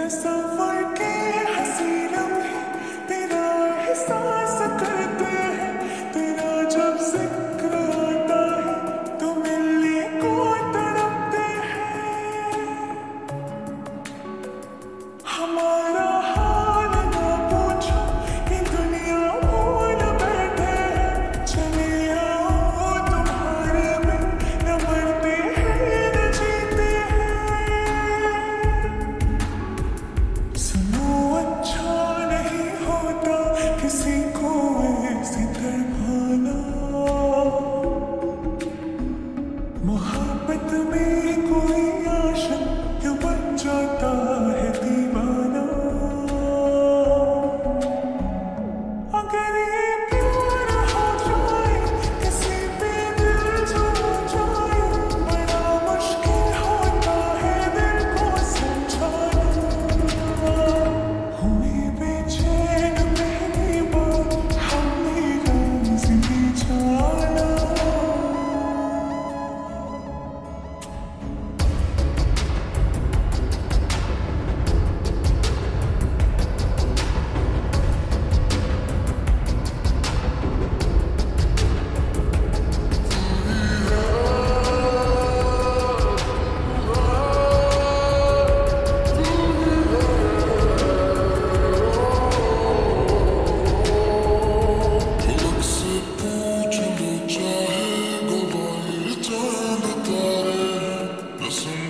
तस्वर के तेरा एहसास करते हैं, तेरा जब ज़िक्र है तो मिलने को तड़पते हैं। हमारे